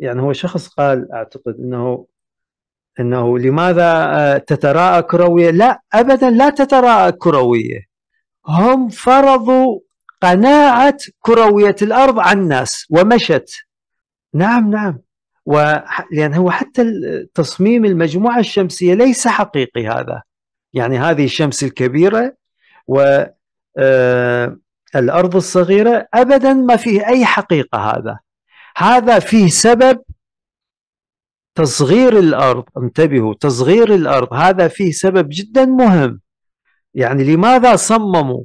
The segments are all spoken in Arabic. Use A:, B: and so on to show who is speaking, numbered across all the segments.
A: يعني هو شخص قال أعتقد إنه إنه لماذا آه، تتراءى كروية؟ لا ابدا لا تتراءى كروية. هم فرضوا قناعة كروية الأرض عن الناس ومشت. نعم نعم. لأن هو حتى تصميم المجموعة الشمسية ليس حقيقي هذا. يعني هذه الشمس الكبيرة و آه، الأرض الصغيرة ابدا ما فيه أي حقيقة هذا. هذا فيه سبب تصغير الأرض. انتبهوا تصغير الأرض هذا فيه سبب جدا مهم. يعني لماذا صمموا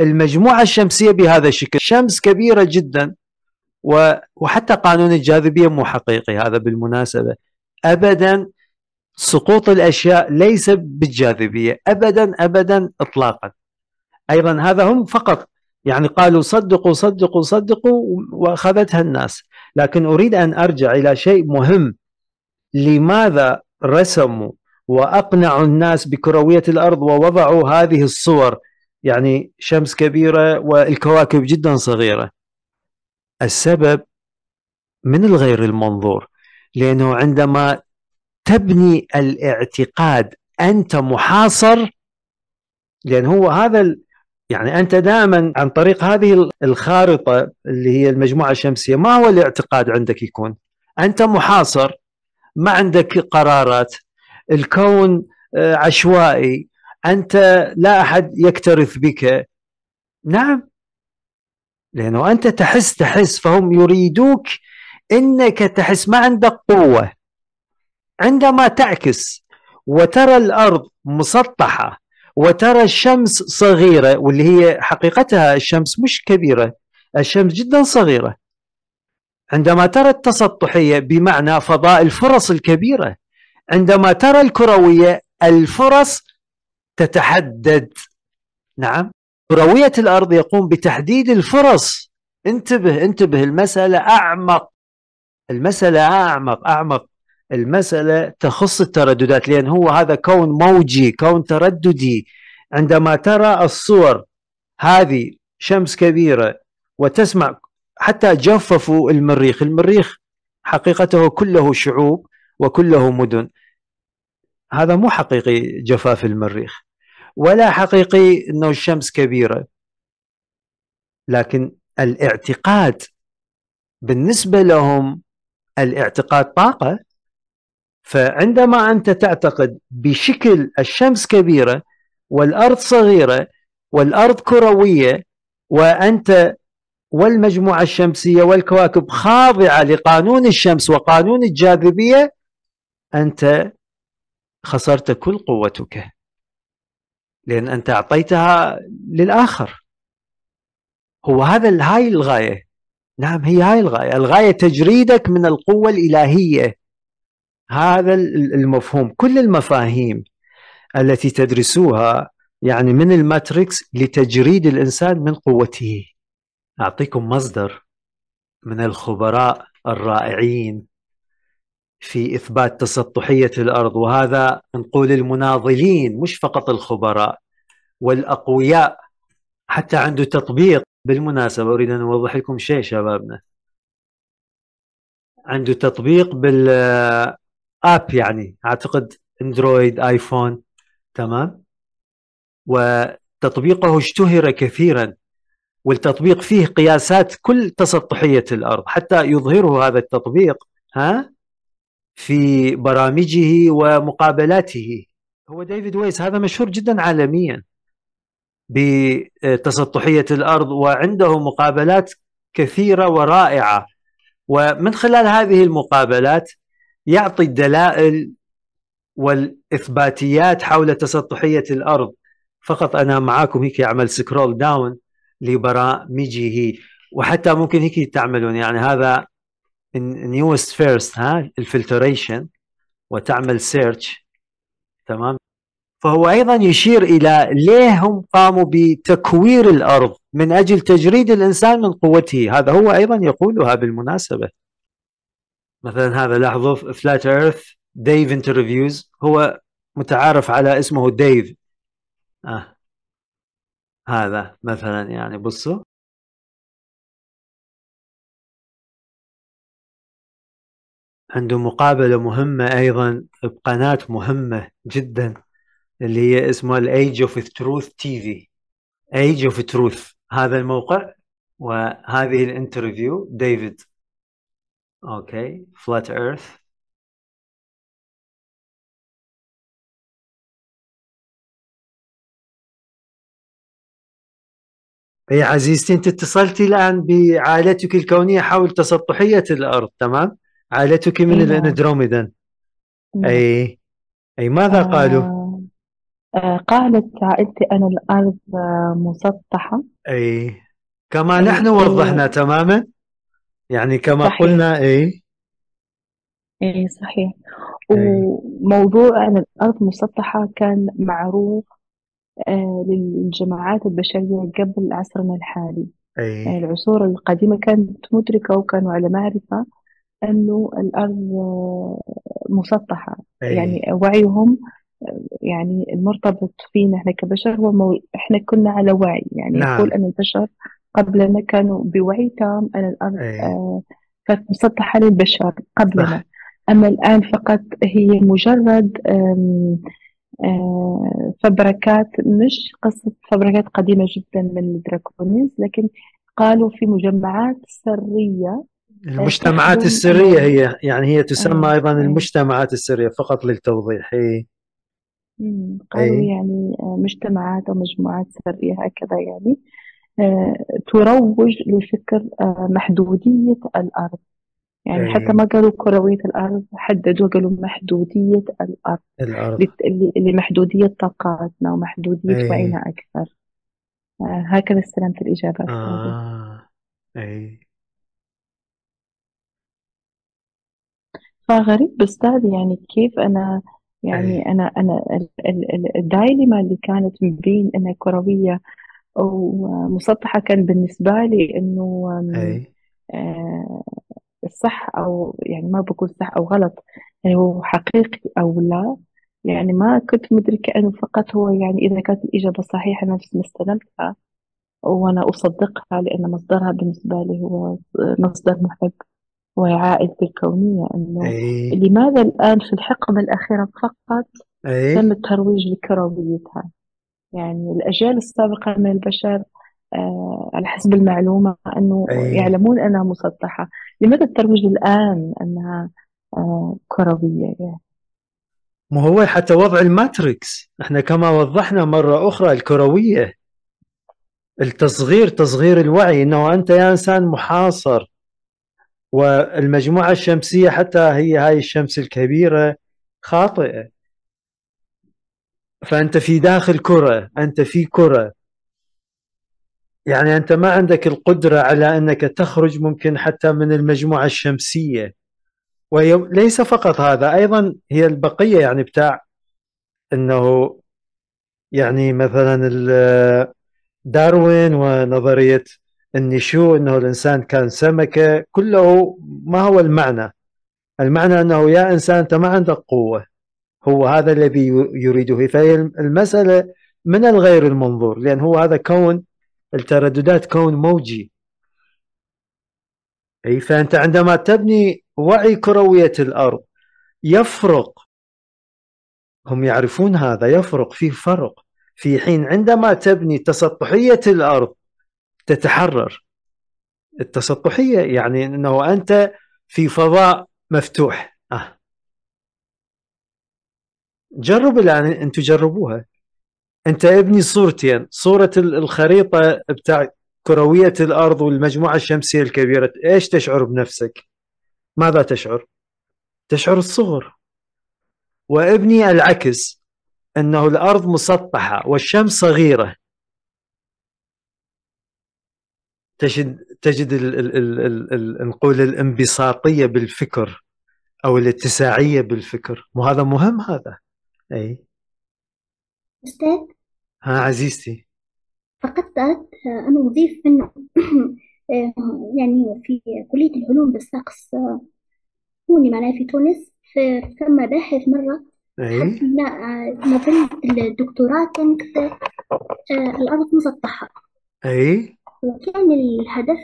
A: المجموعة الشمسية بهذا الشكل؟ شمس كبيرة جدا وحتى قانون الجاذبية مو حقيقي هذا بالمناسبة. ابدا سقوط الأشياء ليس بالجاذبية ابدا ابدا اطلاقا. أيضا هذا هم فقط يعني قالوا صدقوا صدقوا صدقوا وأخذتها الناس. لكن أريد أن أرجع إلى شيء مهم. لماذا رسموا وأقنعوا الناس بكروية الأرض ووضعوا هذه الصور؟ يعني شمس كبيرة والكواكب جدا صغيرة. السبب من الغير المنظور لأنه عندما تبني الاعتقاد أنت محاصر لأن هو هذا يعني أنت دائما عن طريق هذه الخارطة اللي هي المجموعة الشمسية ما هو الاعتقاد عندك يكون؟ أنت محاصر ما عندك قرارات الكون آه، عشوائي أنت لا أحد يكترث بك. نعم. لأنه أنت تحس تحس فهم يريدوك إنك تحس ما عندك قوة. عندما تعكس وترى الأرض مسطحة وترى الشمس صغيرة واللي هي حقيقتها الشمس مش كبيرة الشمس جدا صغيرة. عندما ترى التسطحيه بمعنى فضاء الفرص الكبيرة عندما ترى الكروية الفرص تتحدد. نعم. كروية الأرض يقوم بتحديد الفرص انتبه انتبه المسألة أعمق المسألة أعمق أعمق. المسألة تخص الترددات لأن هو هذا كون موجي كون ترددي. عندما ترى الصور هذه شمس كبيرة وتسمع حتى جففوا المريخ المريخ حقيقته كله شعوب وكله مدن. هذا مو حقيقي جفاف المريخ ولا حقيقي إنه الشمس كبيرة. لكن الاعتقاد بالنسبة لهم الاعتقاد طاقة. فعندما أنت تعتقد بشكل الشمس كبيرة والأرض صغيرة والأرض كروية وأنت والمجموعة الشمسية والكواكب خاضعة لقانون الشمس وقانون الجاذبية أنت خسرت كل قوتك لأن أنت أعطيتها للآخر. هو هذا هاي الغاية. نعم هي هاي الغاية. الغاية تجريدك من القوة الإلهية. هذا المفهوم. كل المفاهيم التي تدرسوها يعني من الماتريكس لتجريد الإنسان من قوته. أعطيكم مصدر من الخبراء الرائعين في إثبات تسطحيه الأرض وهذا نقول المناضلين مش فقط الخبراء والأقوياء حتى عنده تطبيق. بالمناسبة أريد أن أوضح لكم شيء شبابنا. عنده تطبيق بال app يعني. أعتقد Android iPhone تمام؟ وتطبيقه اشتهر كثيرا والتطبيق فيه قياسات كل تسطحية الأرض حتى يظهره هذا التطبيق ها؟ في برامجه ومقابلاته. هو ديفيد ويس هذا مشهور جدا عالميا بتسطحية الأرض وعنده مقابلات كثيرة ورائعة. ومن خلال هذه المقابلات يعطي الدلائل والإثباتيات حول تسطحية الأرض. فقط أنا معاكم هيك أعمل scroll down لبرامجه وحتى ممكن هيك تعملون يعني هذا newest first ها ال filtration وتعمل search تمام؟ فهو أيضا يشير إلى ليه هم قاموا بتكوير الأرض من أجل تجريد الإنسان من قوته. هذا هو أيضا يقولها بالمناسبة. مثلا هذا لاحظوا flat earth Dave interviews هو متعارف على اسمه Dave آه. هذا مثلا يعني بصوا. عنده مقابلة مهمة أيضا بقناة مهمة جدا اللي هي اسمها ال Age of Truth TV Age of Truth هذا الموقع وهذه ال interview ديفيد okay flat earth إي عزيزتي أنت اتصلتي الآن بعائلتك الكونية حول تسطحيه الأرض تمام؟ عائلتك من
B: إيه نعم.
A: الأندروميدان.
B: نعم.
A: إي. إي ماذا قالوا؟
B: آه آه قالت عائلتي أن الأرض آه مسطحة.
A: إي. كما نحن وضحنا تماما يعني كما
B: صحيح.
A: قلنا اي
B: إيه صحيح
A: إيه.
B: وموضوع أن الأرض مسطحة كان معروف آه للجماعات البشرية قبل عصرنا الحالي يعني
A: اي
B: العصور القديمة كانت مدركة وكانوا على معرفة أنه الأرض آه، مسطحة
A: أي.
B: يعني وعيهم آه، يعني المرتبط فينا إحنا كبشر هو مو... إحنا كنا على وعي يعني
A: نعم.
B: يقول أن البشر قبلنا كانوا بوعي تام أن الأرض
A: أي.
B: آه كانت مسطحة للبشر قبلنا
A: صح.
B: أما الآن فقط هي مجرد آه فبركات مش قصة فبركات قديمة جدا من الدراكونيز لكن قالوا في مجمعات سرية
A: المجتمعات السرية
B: ال-
A: هي يعني هي تسمى
B: أي.
A: أيضا
B: أي.
A: المجتمعات السرية فقط للتوضيح هي
B: مم. قالوا. يعني آه، مجتمعات أو مجموعات سرية هكذا يعني آه، تروج لفكر آه، محدودية الأرض يعني
A: أي.
B: حتى ما قالوا كروية الأرض حددوا قالوا محدودية الأرض
A: الأرض
B: لمحدودية طاقاتنا ومحدودية
A: أي.
B: وعينا أكثر آه، هكذا استلمت الإجابات
A: آه أي
B: فغريب أستاذ يعني كيف أنا يعني
A: أي.
B: أنا أنا ال- الدايلما اللي كانت من بين أنها كروية ومسطحة كان بالنسبة لي إنه
A: أي.
B: آه، الصح أو يعني ما بقول صح أو غلط يعني هو حقيقي أو لا. يعني ما كنت مدركة أنه فقط هو يعني إذا كانت الإجابة صحيحة نفس ما استلمتها وأنا أصدقها لأن مصدرها بالنسبة لي هو مصدر محب وهي عائلتي الكونية إنه
A: أي.
B: لماذا الآن في الحقبة الأخيرة فقط
A: أي.
B: تم الترويج لكرويتها؟ يعني الأجيال السابقة من البشر آه على حسب المعلومة أنه
A: أي.
B: يعلمون أنها مسطحة. لماذا الترويج الآن أنها آه كروية يعني؟
A: ما هو حتى وضع ال matrix. إحنا كما وضحنا مرة أخرى الكروية التصغير تصغير الوعي إنه أنت يا إنسان محاصر. والمجموعة الشمسية حتى هي هاي الشمس الكبيرة خاطئة. فأنت في داخل كرة أنت في كرة. يعني أنت ما عندك القدرة على أنك تخرج ممكن حتى من المجموعة الشمسية. وليس فقط هذا أيضا هي البقية يعني بتاع أنه يعني مثلا داروين ونظرية النشوء أنه الإنسان كان سمكة كله ما هو المعنى. المعنى أنه يا إنسان أنت ما عندك قوة. هو هذا الذي يريده. فهي المسألة من الغير المنظور لأن هو هذا كون الترددات كون موجي. أي فأنت عندما تبني وعي كروية الأرض يفرق. هم يعرفون هذا يفرق في فرق. في حين عندما تبني تسطحية الأرض تتحرر. التسطحية يعني أنه أنت في فضاء مفتوح. آه. جرب الآن أنتم جربوها أنت ابني صورتين صورة الخريطة بتاع كروية الأرض والمجموعة الشمسية الكبيرة إيش تشعر بنفسك؟ ماذا تشعر؟ تشعر الصغر. وابني العكس أنه الأرض مسطحة والشمس صغيرة. تجد تجد ال ال ال ال ال نقول الانبساطية بالفكر أو الاتساعية بالفكر. وهذا مهم هذا؟ أي
C: أستاذ؟
A: ها عزيزتي.
C: فقط أردت أن أضيف أنه يعني في كلية العلوم بالسقس هوني معنا في تونس ثم باحث مرة
A: أي
C: نظرية الدكتوراه كانت آه، الأرض مسطحة.
A: أي
C: وكان الهدف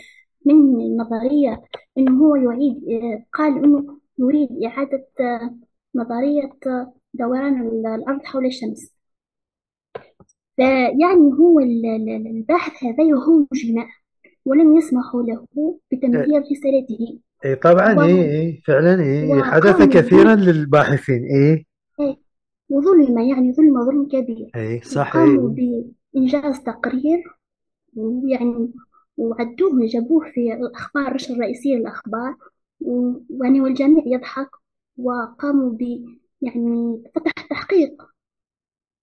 C: من النظرية إنه هو يعيد آه، قال إنه يريد إعادة آه، نظرية آه، دوران ال- الأرض حول الشمس. فيعني هو ال- ال- الباحث هذا يهوجنا ولم يسمحوا له بتمرير رسالته
A: اي طبعا
C: و-
A: اي اي فعلا اي حدث
C: وقاموا
A: كثيرا للباحثين اي
C: وظلم يعني ظلم ظلم كبير.
A: اي صح
C: وقاموا
A: اي
C: بإنجاز تقرير ويعني وعدوه جابوه في الأخبار النشرة الرئيسية للأخبار و- يعني والجميع يضحك وقاموا ب يعني فتح تحقيق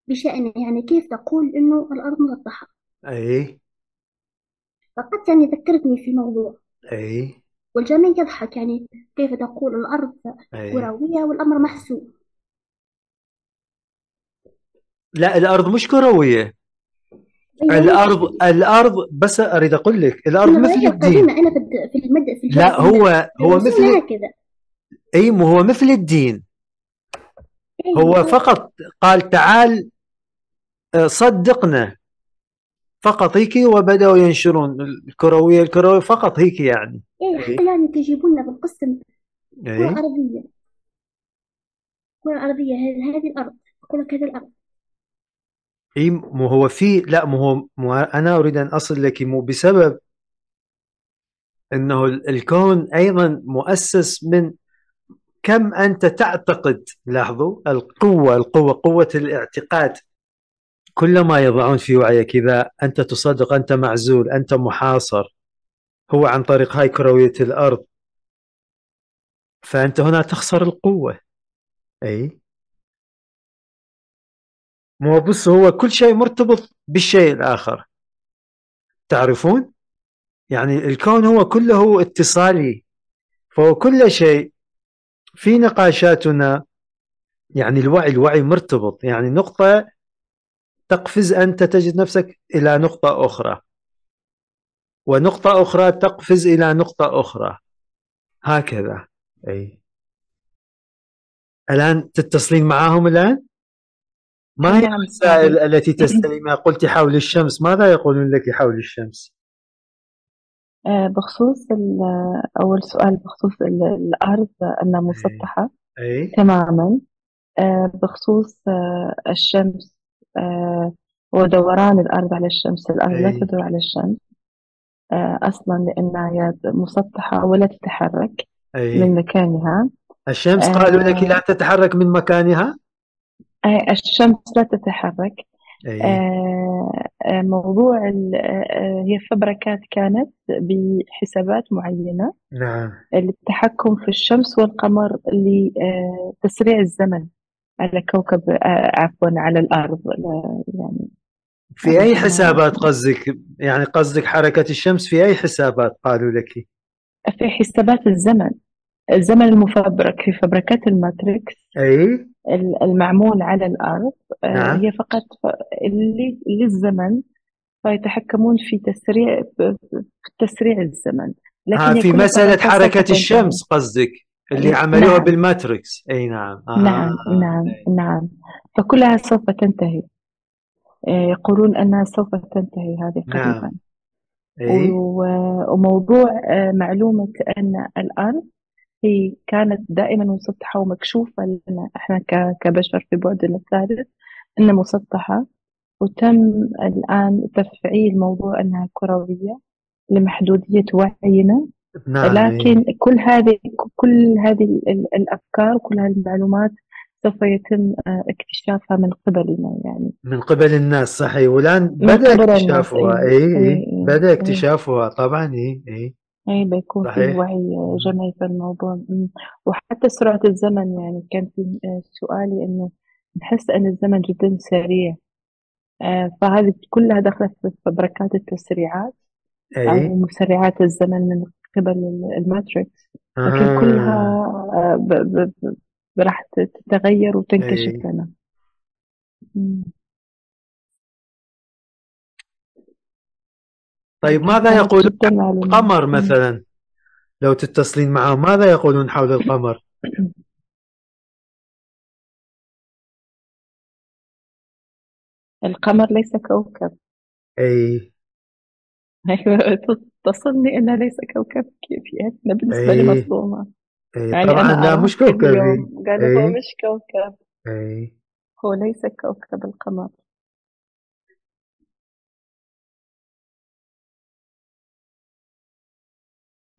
C: بشأن يعني كيف تقول إنه الأرض مسطحة.
A: اي
C: فقد يعني ذكرتني في موضوع.
A: اي
C: والجميع يضحك يعني كيف تقول الأرض
A: اي
C: كروية والأمر محسوب.
A: لا الأرض مش كروية.
C: أيوة
A: الأرض الأرض بس أريد أقول لك الأرض
C: في
A: مثل
C: النظرية
A: الدين.
C: القديمة أنا في الد- في المد في
A: لا هو هو
C: الرسول
A: مثل
C: هكذا
A: اي مو هو مثل الدين. هو فقط قال تعال آه، صدقنا فقط هيك وبدأوا ينشرون الكروية. الكروية فقط هيك يعني.
C: إيه حتى يعني تجيبوا لنا بالقسم. كرة
A: اي
C: أرضية كرة أرضية هذه أقول لك هذه الأرض.
A: اي مو هو في لا مو هو مو أنا أريد أن أصل لك مو بسبب إنه ال- الكون أيضا مؤسس من كم أنت تعتقد لاحظوا القوة القوة قوة الاعتقاد كلما يضعون في وعيك اذا أنت تصدق أنت معزول أنت محاصر. هو عن طريق هاي كروية الأرض. فأنت هنا تخسر القوة. أي؟ مو بص هو كل شيء مرتبط بالشيء الآخر. تعرفون؟ يعني الكون هو كله اتصالي. فهو كل شيء في نقاشاتنا يعني الوعي الوعي مرتبط. يعني نقطة تقفز أنت تجد نفسك إلى نقطة أخرى. ونقطة أخرى تقفز إلى نقطة أخرى. هكذا. أي. الآن تتصلين معهم الآن؟ ما هي
B: نعم.
A: المسائل التي تستلمها قلت حول الشمس. ماذا يقولون لك حول الشمس؟
B: آه، بخصوص ال- أول سؤال بخصوص ال- الأرض أنها مسطحة
A: أي
B: تماما. آه، بخصوص آه، الشمس آه، ودوران الأرض على الشمس الأرض لا
A: أي.
B: تدور على الشمس آه، أصلا لأنها هي مسطحة ولا تتحرك من مكانها.
A: الشمس
B: آه.
A: قالوا لك لا تتحرك من مكانها؟
B: آه، الشمس لا تتحرك.
A: أي.
B: آه، آه، موضوع ال- آه، هي فبركات كانت بحسابات معينة.
A: نعم.
B: للتحكم في الشمس والقمر لتسريع الزمن على كوكب عفوا على الأرض. يعني
A: في أي حسابات قصدك؟ يعني قصدك حركة الشمس في أي حسابات قالوا لك؟
B: في حسابات الزمن. الزمن المفبرك في فبركات الماتريكس
A: أي
B: ال- المعمول على الأرض آه،
A: نعم.
B: هي فقط اللي للزمن فيتحكمون في تسريع في تسريع الزمن لكن هي
A: في مسألة حركة. الشمس قصدك اللي
B: نعم.
A: عملوها بالماتريكس أي نعم آه.
B: نعم نعم نعم فكلها سوف تنتهي آه، يقولون أنها سوف تنتهي هذه
A: نعم.
B: قريبا
A: أي
B: و- وموضوع آه، معلومة أن الأرض هي كانت دائما مسطحة ومكشوفة لنا إحنا كبشر في بعدنا الثالث إنها مسطحة وتم الآن تفعيل موضوع إنها كروية لمحدودية وعينا
A: نعم
B: لكن كل هذه كل هذه ال- الأفكار كل هذه المعلومات سوف يتم آه، اكتشافها من قبلنا يعني
A: من قبل الناس صحيح والآن بدأ اكتشافها
B: إيه.
A: أي
B: إيه،
A: أي
B: إيه.
A: بدأ
B: إيه.
A: اكتشافها طبعا أي أي
B: اي بيكون
A: صحيح.
B: في وعي جمعي في الموضوع. وحتى سرعة الزمن يعني كان في آه، سؤالي إنه نحس أن الزمن جدا سريع آه، فهذه كلها دخلت في بركات التسريعات
A: أي
B: أو مسرعات الزمن من قبل ال- الماتريكس لكن. كلها آه، ب- ب- ب- راح تتغير وتنكشف. لنا.
A: طيب ماذا يقول القمر. مثلا؟ لو تتصلين معهم ماذا يقولون حول القمر؟
B: القمر ليس كوكب.
A: أي.
B: أيوة تصلني أنها ليس كوكب. كيف يعني؟ أنا بالنسبة لي
A: أي.
B: يعني
A: طبعا لا مش
B: يوم قالوا هو مش كوكب.
A: إيه
B: هو ليس كوكب القمر.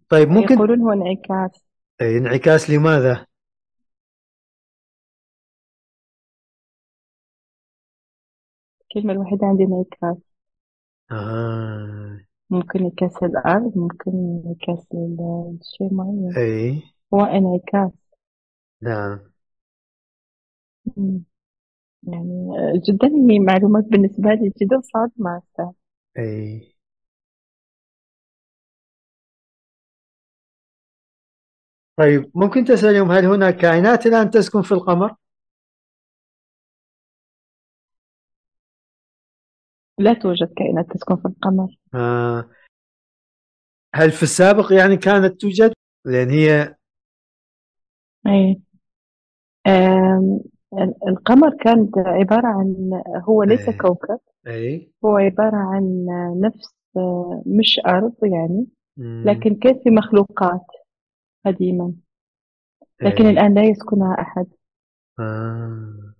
A: طيب ممكن
B: يقولون هو انعكاس.
A: إيه انعكاس لماذا؟
B: الكلمة الوحيدة عندي انعكاس.
A: آه.
B: ممكن انعكاس الأرض ممكن انعكاس لشيء معين.
A: إيه
B: هو انعكاس.
A: نعم.
B: مم. يعني جدا هي معلومات بالنسبة لي جدا صادمة هسه
A: طيب ممكن تسألهم هل هناك كائنات الآن تسكن في القمر؟
B: لا توجد كائنات تسكن في القمر.
A: آه. هل في السابق يعني كانت توجد؟ لأن هي
B: أي. ال- القمر كان عبارة عن هو ليس
A: إيه
B: كوكب.
A: إيه
B: هو عبارة عن نفس آه، مش أرض يعني لكن كان في مخلوقات؟ قديما. لكن
A: إيه
B: الآن لا يسكنها أحد.
A: آه.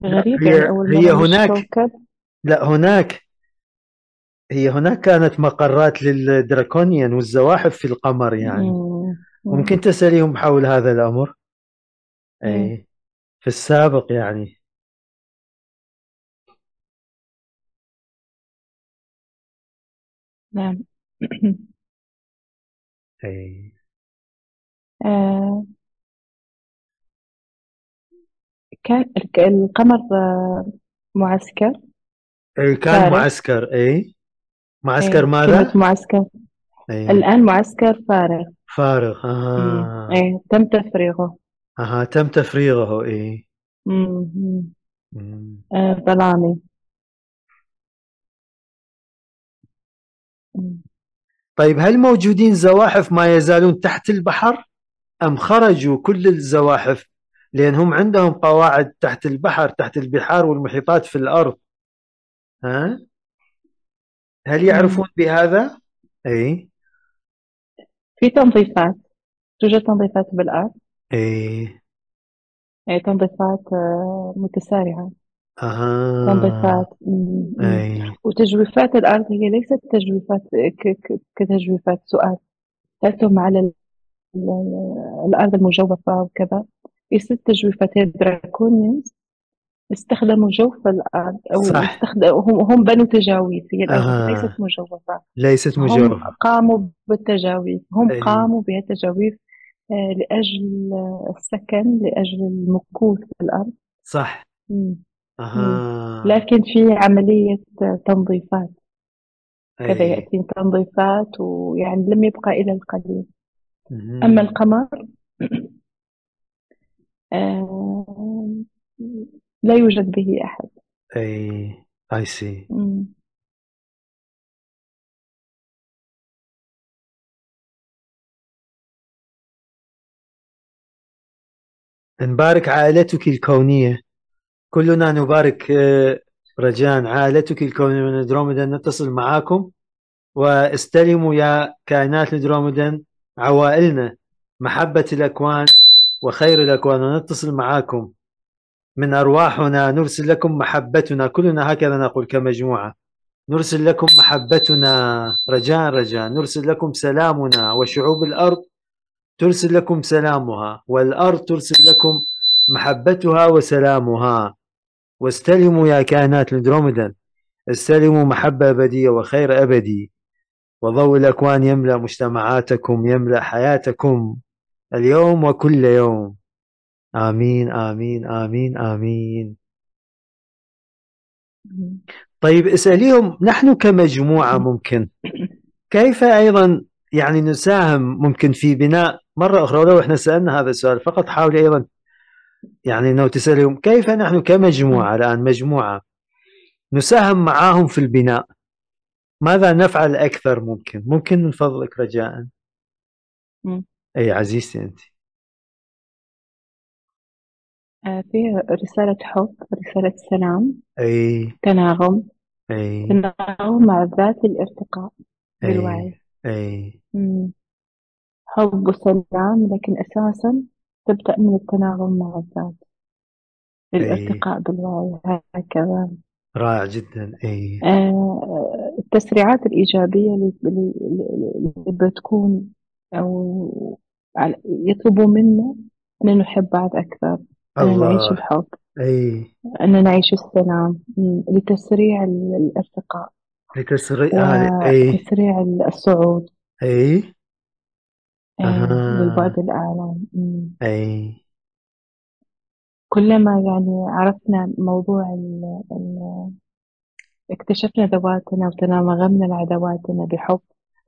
A: لا
B: غريب
A: هي
B: يعني أول
A: هي
B: مرة
A: هناك
B: كوكب.
A: لا هناك هي هناك كانت مقرات للدراكونيان والزواحف في القمر يعني.
B: مم. مم.
A: ممكن تسأليهم حول هذا الأمر. أي في السابق يعني.
B: نعم.
A: أي.
B: آه، كان الك- القمر آه، معسكر؟
A: أي كان
B: فارغ.
A: معسكر أي. معسكر
B: إيه كلمة
A: ماذا؟
B: معسكر.
A: أي.
B: الآن معسكر فارغ.
A: فارغ
B: مم.
A: آه
B: إيه تم تفريغه.
A: أها تم تفريغه.
B: مم. مم. آه، ظلامي.
A: طيب هل موجودين زواحف ما يزالون تحت البحر أم خرجوا كل الزواحف لأن هم عندهم قواعد تحت البحر تحت البحار والمحيطات في الأرض؟ ها؟ هل. يعرفون بهذا؟ أي.
B: في تنظيفات توجد تنظيفات بالأرض.
A: أي.
B: إيه تنظيفات آه،
A: أها
B: تنظيفات. مم.
A: أي.
B: وتجويفات الأرض هي ليست تجويفات ك- ك- كتجويفات سؤال. سألتهم على ال- ال- الأرض المجوفة وكذا. ليست تجويفات هي Draconians استخدموا جوف الأرض أو
A: صح.
B: هم هم بنوا تجاويف هي الأرض
A: أها
B: ليست مجوفة.
A: ليست
B: هم
A: مجوفة.
B: قاموا بالتجاويف. هم
A: أي.
B: قاموا بها تجاويف آه، لأجل آه، السكن لأجل المكوث في الأرض.
A: صح.
B: مم.
A: أها.
B: لكن في عملية تنظيفات. كذا
A: أي
B: يأتي تنظيفات ويعني لم يبقى إلا القليل. أما. القمر آه، لا يوجد به أحد.
A: أي I see.
B: مم.
A: نبارك عائلتك الكونية. كلنا نبارك آه، رجاء عائلتك الكونية من أندروميدا نتصل معاكم. واستلموا يا كائنات الأندروميدا عوائلنا محبة الأكوان وخير الأكوان. ونتصل معاكم. من أرواحنا نرسل لكم محبتنا. كلنا هكذا نقول كمجموعة. نرسل لكم محبتنا. رجاء رجاء. نرسل لكم سلامنا. وشعوب الأرض ترسل لكم سلامها. والأرض ترسل لكم محبتها وسلامها. واستلموا يا كائنات الأندروميدا استلموا محبة أبدية وخير أبدي. وضوء الأكوان يملأ مجتمعاتكم يملأ حياتكم اليوم وكل يوم. آمين آمين آمين آمين. طيب اسأليهم نحن كمجموعة ممكن كيف أيضا يعني نساهم ممكن في بناء مرة أخرى؟ ولو إحنا سألنا هذا السؤال فقط حاولي أيضا يعني أنه تسألهم كيف نحن كمجموعة الآن مجموعة نساهم معاهم في البناء. ماذا نفعل أكثر ممكن؟ ممكن من فضلك رجاء. أي عزيزتي أنت.
B: آه، في رسالة حب رسالة سلام
A: أي.
B: تناغم.
A: أي.
B: تناغم مع ذات الارتقاء
A: أي.
B: بالوعي.
A: أي.
B: مم. حب وسلام لكن أساسا تبدأ من التناغم مع الذات
A: أي
B: الارتقاء بالوعي هكذا.
A: رائع جدا أي
B: آه، التسريعات الإيجابية اللي اللي- بتكون أو على- يطلبوا منا أن نحب بعض أكثر أن نعيش الحب.
A: أي
B: أن نعيش السلام. لتسريع ال- الارتقاء.
A: لتسريع هذه أي
B: وتسريع الصعود.
A: أي
B: آه،
A: أها.
B: للبعد الأعلى مم.
A: أي.
B: كلما يعني عرفنا موضوع ال ال اكتشفنا ذواتنا وتناغمنا مع ذواتنا بحب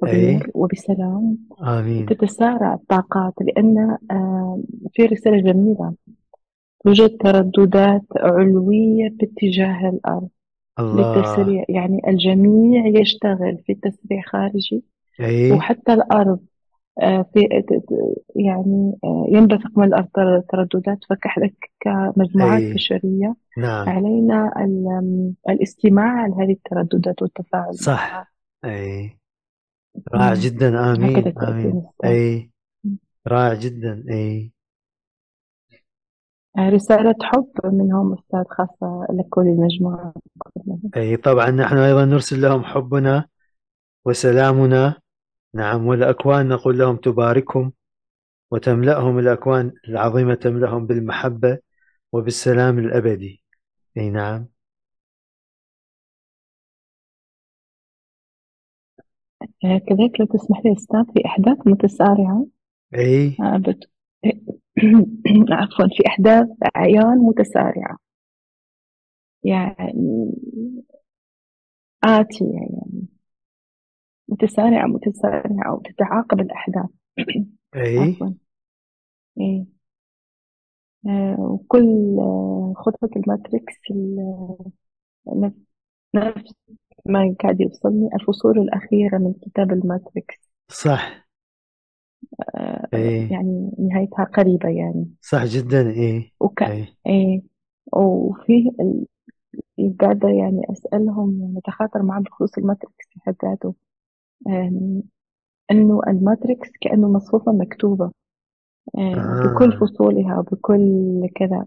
A: أي.
B: وبنور وبسلام
A: آمين.
B: تتسارع الطاقات لأن آه، في رسالة جميلة. توجد ترددات علوية باتجاه الأرض.
A: الله.
B: للتسريع يعني الجميع يشتغل في تسريع خارجي.
A: أي.
B: وحتى الأرض آه، في ت- ت- يعني آه، ينبثق من الأرض ترددات فكحنا كمجموعات
A: أي
B: بشرية.
A: نعم.
B: علينا ال- الاستماع لهذه الترددات والتفاعل معها.
A: صح أي رائع
B: مم.
A: جدا. آمين. آمين. أي رائع جدا. أي
B: آه، رسالة حب منهم أستاذ خاصة لكل المجموعة
A: أي طبعا نحن أيضا نرسل لهم حبنا وسلامنا. نعم والأكوان نقول لهم تباركهم وتملأهم الأكوان العظيمة تملأهم بالمحبة وبالسلام الأبدي. أي نعم.
B: كذلك لو تسمح لي أستاذ في أحداث متسارعة.
A: أي.
B: آه، بت... عفوا في أحداث أعيان متسارعة. يعني آتية يعني. متسارعة متسارعة وتتعاقب الأحداث.
A: أي.
B: عفوا. إيه آه، وكل آه، خطوة الماتريكس ال- نفس نفس ما قاعد يوصلني. الفصول الأخيرة من كتاب ال Matrix.
A: صح.
B: آه، يعني نهايتها قريبة يعني.
A: صح جدا. أي.
B: وك
A: أي.
B: إيه وفيه ال- قاعدة يعني أسألهم نتخاطر معهم بخصوص ال Matrix في حد ذاته. إنه ال Matrix كأنه مصفوفة مكتوبة آه، بكل فصولها وبكل كذا.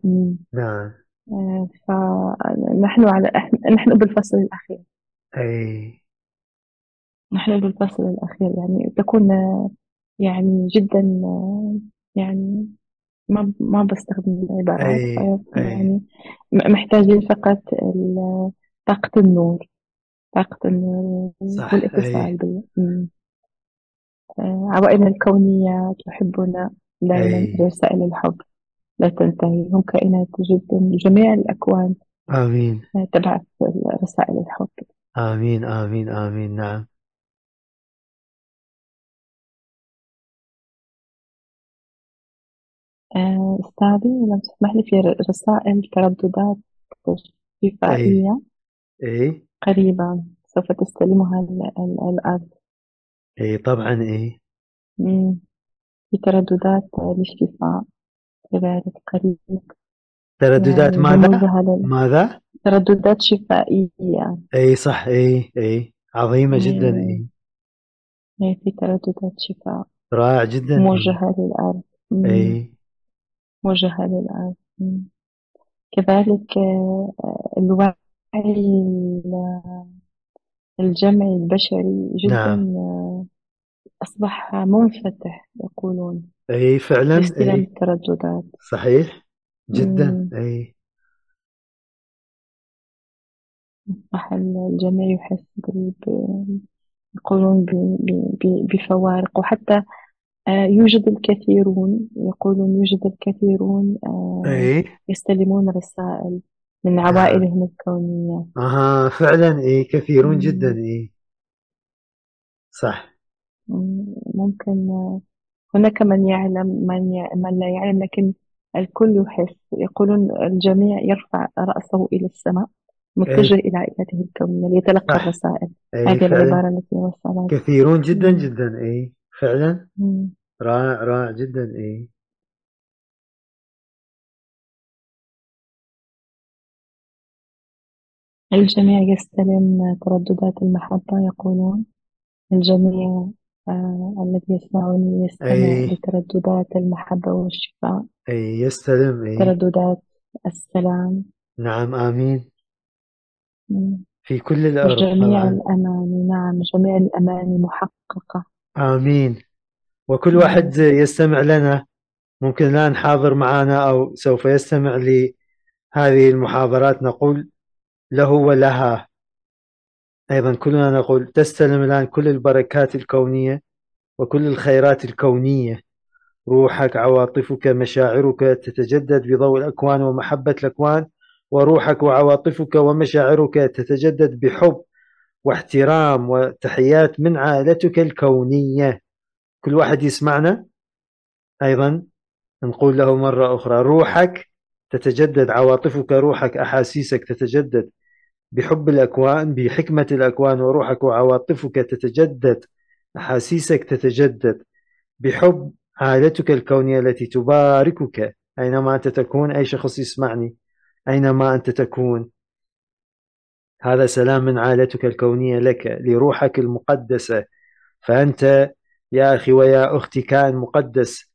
A: نعم.
B: آه، فنحن على نحن بالفصل الأخير.
A: أي.
B: نحن بالفصل الأخير يعني تكون يعني جدا يعني ما ما بستخدم العبارات
A: أي
B: يعني محتاجين فقط طاقة النور. طاقة النور
A: صح
B: والاتصال
A: أي
B: بال م. آه، عوائلنا الكونية تحبنا دائما رسائل الحب لا تنتهي. هم كائنات جدا جميع الأكوان.
A: آمين.
B: آه، تبعث رسائل الحب.
A: آمين آمين آمين. نعم.
B: آه، أستاذي لو تسمح لي في رسائل ترددات
A: أي
B: شفائية
A: أي
B: قريبة سوف تستلمها ال- ال- الأرض.
A: أي طبعا
B: مم. في ترددات للشفاء كذلك قريب.
A: ترددات
B: يعني
A: ماذا؟ ماذا؟
B: لترددات شفائية.
A: أي صح. أي أي عظيمة جدا
B: مم.
A: أي
B: يعني في ترددات شفاء.
A: رائع جدا.
B: موجهة للأرض. مم.
A: أي
B: موجهة للأرض. مم. كذلك آه، آه، الوعي ال- الجمعي البشري جدا
A: نعم.
B: آه، أصبح منفتح يقولون.
A: أي فعلا
B: لاستلام
A: أي.
B: الترددات.
A: صحيح؟ جدا
B: مم.
A: أي.
B: أصبح الجميع يحس ب- يقولون ب- ب- ب- بفوارق وحتى آه، يوجد الكثيرون يقولون يوجد الكثيرون آه،
A: أي.
B: يستلمون رسائل. من
A: نعم
B: عوائلهم الكونية.
A: أها فعلا أي كثيرون جدا. أي. صح.
B: مم. ممكن آه، هناك من يعلم من ي... من لا يعلم لكن الكل يحس. يقولون الجميع يرفع رأسه إلى السماء متجه
A: أي
B: إلى عائلته الكونية ليتلقى الرسائل. هذه العبارة التي وصلت.
A: كثيرون جدا. جدا أي. فعلا. رائع رائع جدا أي.
B: الجميع يستلم ترددات المحبة يقولون. الجميع آه الذي يسمعني يستمع
A: أي.
B: لترددات المحبة والشفاء.
A: أي يستلم أي.
B: ترددات السلام.
A: نعم آمين.
B: مم.
A: في كل الأرض
B: وجميع
A: طبعا.
B: الأماني نعم جميع الأماني محققة.
A: آمين. وكل
B: مم.
A: واحد يستمع لنا. ممكن الآن حاضر معنا أو سوف يستمع لهذه المحاضرات نقول له ولها. أيضا كلنا نقول تستلم الآن كل البركات الكونية وكل الخيرات الكونية. روحك عواطفك مشاعرك تتجدد بضوء الأكوان ومحبة الأكوان. وروحك وعواطفك ومشاعرك تتجدد بحب واحترام وتحيات من عائلتك الكونية. كل واحد يسمعنا. أيضا نقول له مرة أخرى روحك تتجدد عواطفك روحك أحاسيسك تتجدد بحب الأكوان بحكمة الأكوان وروحك وعواطفك تتجدد أحاسيسك تتجدد بحب عائلتك الكونية التي تباركك. أينما أنت تكون أي شخص يسمعني أينما أنت تكون. هذا سلام من عائلتك الكونية لك لروحك المقدسة. فأنت يا أخي ويا أختي كائن مقدس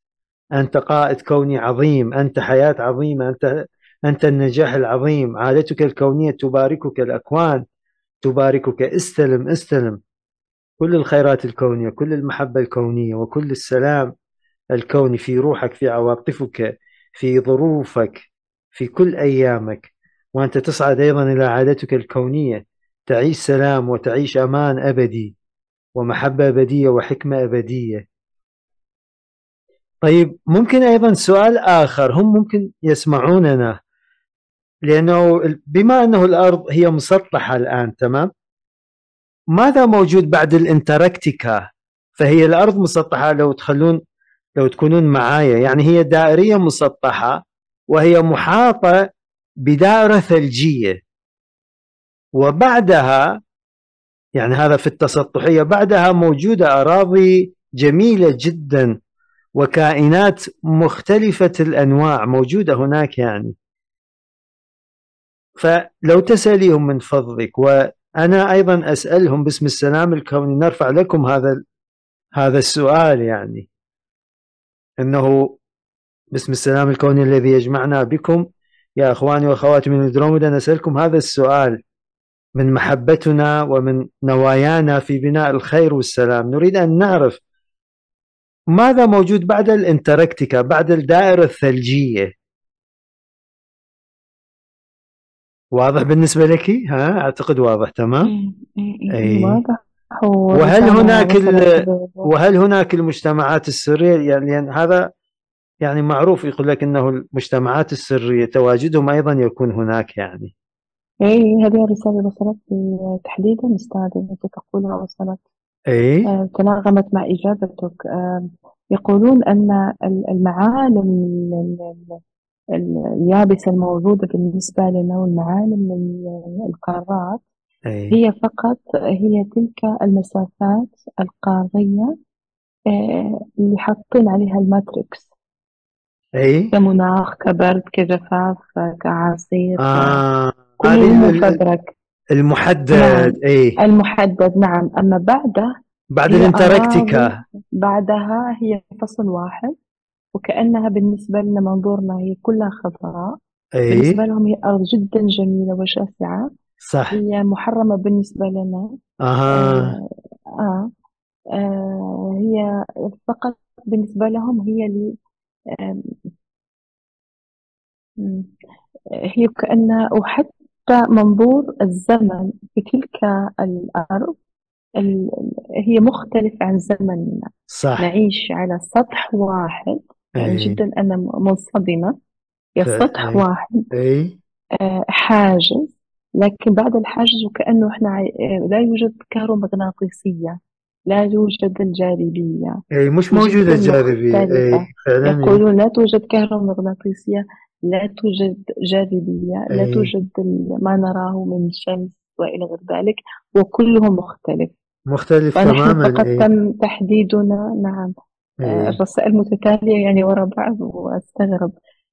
A: أنت قائد كوني عظيم أنت حياة عظيمة أنت أنت النجاح العظيم. عائلتك الكونية تباركك الأكوان تباركك استلم استلم. كل الخيرات الكونية كل المحبة الكونية وكل السلام الكوني في روحك في عواطفك في ظروفك في كل أيامك. وأنت تصعد أيضا إلى عادتك الكونية. تعيش سلام وتعيش أمان أبدي ومحبة أبدية وحكمة أبدية. طيب ممكن أيضا سؤال آخر هم ممكن يسمعوننا؟ لأنه بما أنه الأرض هي مسطحة الآن تمام؟ ماذا موجود بعد الانتركتيكا فهي الأرض مسطحة لو تخلون لو تكونون معايا. يعني هي دائرية مسطحة وهي محاطة بدائرة ثلجية. وبعدها يعني هذا في التسطحية بعدها موجودة أراضي جميلة جدا. وكائنات مختلفة الأنواع موجودة هناك يعني. فلو تسأليهم من فضلك وأنا أيضا أسألهم باسم السلام الكوني نرفع لكم هذا هذا السؤال يعني. أنه باسم السلام الكوني الذي يجمعنا بكم يا أخواني وأخواتي من الدرومدا نسألكم هذا السؤال. من محبتنا ومن نوايانا في بناء الخير والسلام. نريد أن نعرف ماذا موجود بعد الانتركتيكا بعد الدائرة الثلجية؟ واضح بالنسبة لك؟ ها أعتقد واضح تمام؟
B: أي واضح.
A: وهل هناك وهل هناك المجتمعات السرية؟ يعني لأن هذا يعني معروف يقول لك إنه المجتمعات السرية تواجدهم أيضا يكون هناك يعني.
B: اي هذه الرساله وصلت تحديدا أستاذ التي تقولها وصلت.
A: اي
B: آه تناغمت مع إجابتك. آه يقولون أن المعالم اليابسة الموجودة بالنسبة لنا والمعالم القارات
A: أي.
B: هي فقط هي تلك المسافات القارية آه اللي حاطين عليها ال Matrix.
A: اي
B: كمناخ كبرد كجفاف كعاصير
A: آه
B: كل مفبرك
A: المحدد
B: نعم.
A: اي
B: المحدد نعم. أما بعده
A: بعد الانتركتيكا
B: بعدها هي فصل واحد وكأنها بالنسبة لنا منظورنا هي كلها خضراء.
A: اي
B: بالنسبة لهم هي أرض جدا جميلة وشاسعة.
A: صح.
B: هي محرمة بالنسبة لنا.
A: أها.
B: آه, آه, آه. هي فقط بالنسبة لهم هي اللي هي كأن وحتى منظور الزمن في تلك الأرض. هي مختلف عن زمننا
A: صح.
B: نعيش على سطح واحد. يعني
A: أي.
B: جدا أنا منصدمة. يا سطح
A: أي.
B: واحد.
A: اي
B: آه، حاجز. لكن بعد الحاجز وكأنه إحنا آه، لا يوجد كهرومغناطيسية. لا يوجد الجاذبية.
A: اي مش موجودة الجاذبية. اي فعلا
B: يقولون لا توجد كهرومغناطيسية. لا توجد جاذبية لا
A: أي.
B: توجد ما نراه من الشمس وإلى غير ذلك وكله مختلف.
A: مختلف تماما
B: فقط
A: اي
B: تم تحديدنا نعم. آه،
A: اي
B: الرسائل متتالية يعني وراء بعض وأستغرب.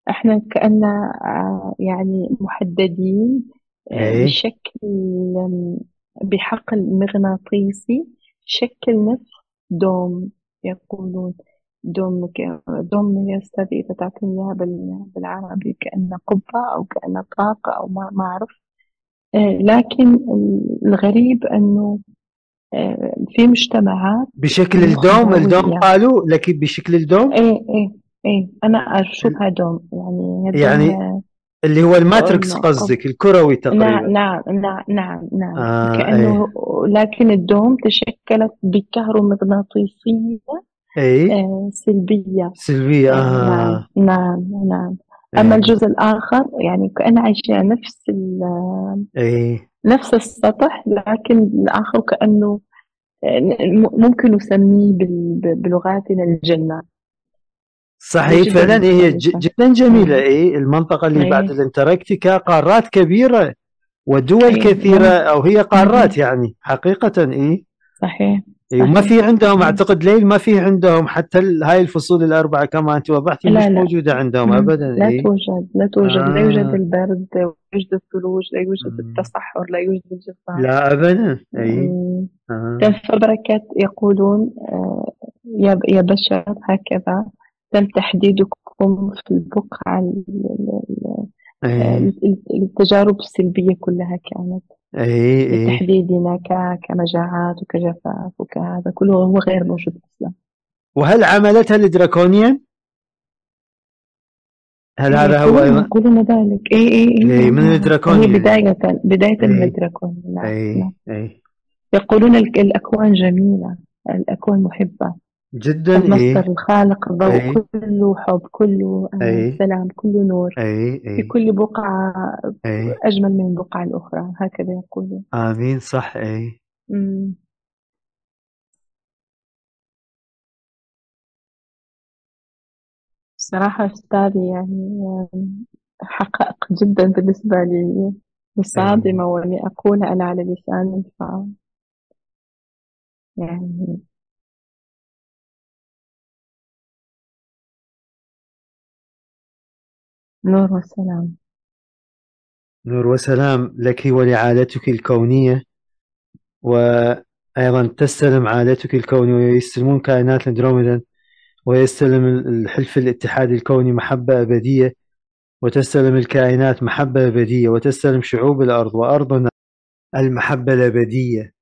B: إحنا كأن آه، يعني محددين آه،
A: أي.
B: بشكل بحقل مغناطيسي شكل نفس دوم يقولون. دوم دوم يا أستاذ إذا تعطيني إياها بالعربي كأنه قبة أو كأنه طاقة أو ما ما أعرف. آه، لكن الغريب أنه آه، في مجتمعات
A: بشكل ال dome ال dome قالوا لك بشكل ال
B: dome؟ إيه إيه إيه. أنا اشوفها dome يعني
A: يعني اللي هو ال Matrix قصدك الكروي تقريبا.
B: نعم نعم نعم نعم. آه كأنه إيه. لكن ال dome تشكلت بكهرومغناطيسية
A: إيه؟
B: آه سلبية.
A: سلبية آه.
B: نعم نعم نعم. أما إيه. الجزء الآخر يعني كأنها عايشة نفس
A: إيه.
B: نفس السطح لكن الآخر كأنه ممكن نسميه بلغاتنا الجنة.
A: صحيح فعلا هي جدا جميلة إيه. المنطقة اللي بعد الانتاركتيكا قارات كبيرة ودول كثيرة أو هي قارات يعني حقيقة إيه.
B: صحيح.
A: إيه وما في عندهم أعتقد ليل ما في عندهم حتى هاي الفصول الأربعة كما أنت وضحتي مش لا. موجودة عندهم ابدا
B: لا إيه؟ توجد لا توجد آه. لا يوجد. البرد لا يوجد الثلوج لا يوجد التصحر لا يوجد الجفاف
A: لا ابدا اي
B: آه. فبركات يقولون آه يا يا بشر هكذا تم تحديدكم في البقعة التجارب السلبية كلها كانت
A: اي اي
B: تحديدنا كمجاعات وكجفاف وكهذا كله هو غير موجود أصلا.
A: وهل عملتها الدراكونيان؟ هل هذا هو
B: أيضا؟ يقولون ذلك. اي اي اي
A: إيه من ال Draconian؟
B: هي بداية بداية من ال Draconian نعم
A: اي اي
B: يقولون الأكوان جميلة الأكوان محبة.
A: جدا
B: المصدر إيه؟ الخالق الضوء إيه؟ كله حب كله إيه؟ سلام كله نور
A: إيه؟ إيه؟
B: في كل بقعة
A: إيه؟
B: أجمل من البقعة الأخرى هكذا يقولون
A: آمين صح إيه
B: مم. صراحة أستاذي يعني حقائق جدا بالنسبة لي صادمة وإني أقولها أنا على لساني ف يعني نور وسلام.
A: نور وسلام لك ولعائلتك الكونية وأيضا تستلم عائلتك الكونية ويستلمون كائنات أندروميدا ويستلم الحلف الاتحاد الكوني محبة أبدية وتستلم الكائنات محبة أبدية وتستلم شعوب الأرض وأرضنا المحبة الأبدية.